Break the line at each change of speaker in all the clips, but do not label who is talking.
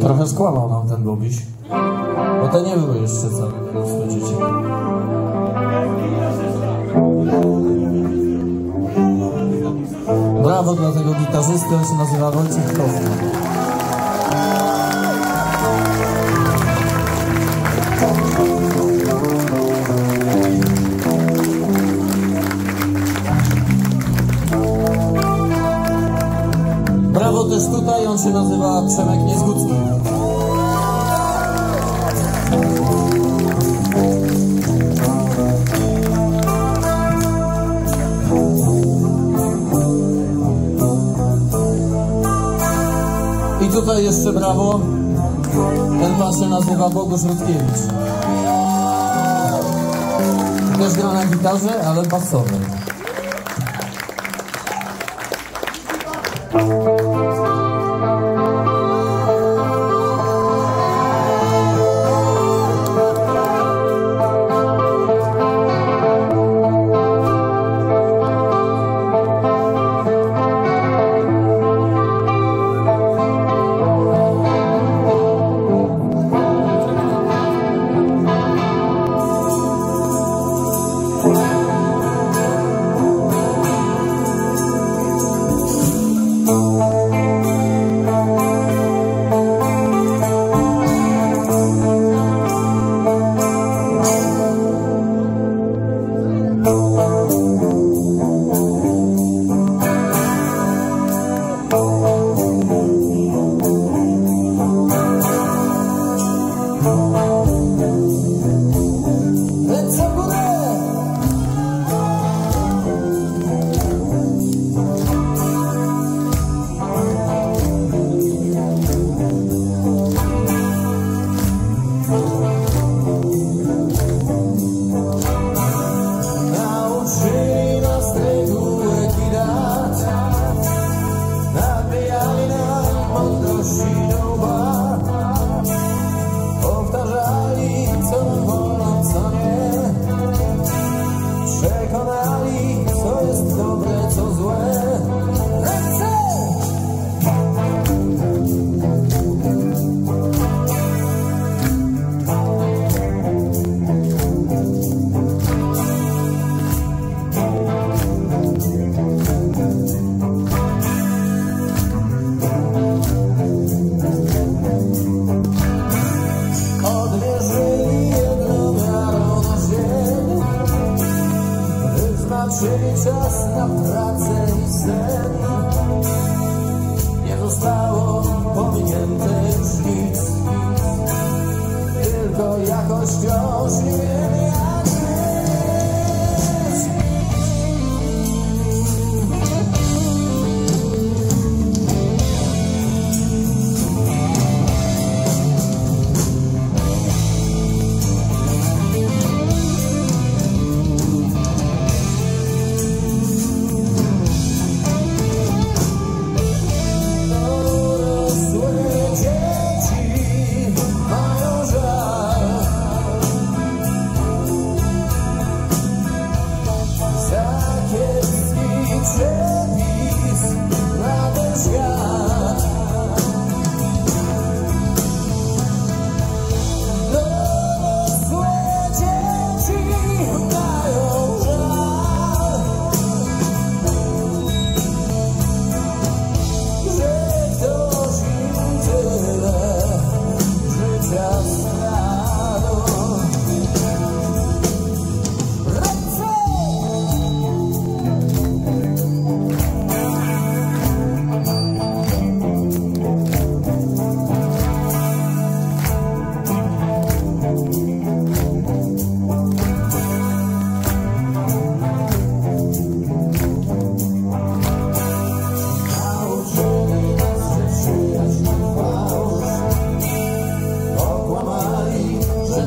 Trochę skłamał nam ten Bobiś. Bo to nie były jeszcze całe dorosłe dzieci. Brawo dla tego gitarzysty, on się nazywa Wojciech Hoffman. Tutaj, on się nazywa Przemek Niezgódzki. I tutaj jeszcze brawo, ten pan się nazywa Bogusz Rutkiewicz. Też gra na gitarze, ale basowej.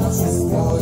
Francisco.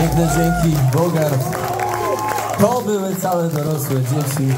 Piękne dzięki, Bogart. To były całe dorosłe dzieci.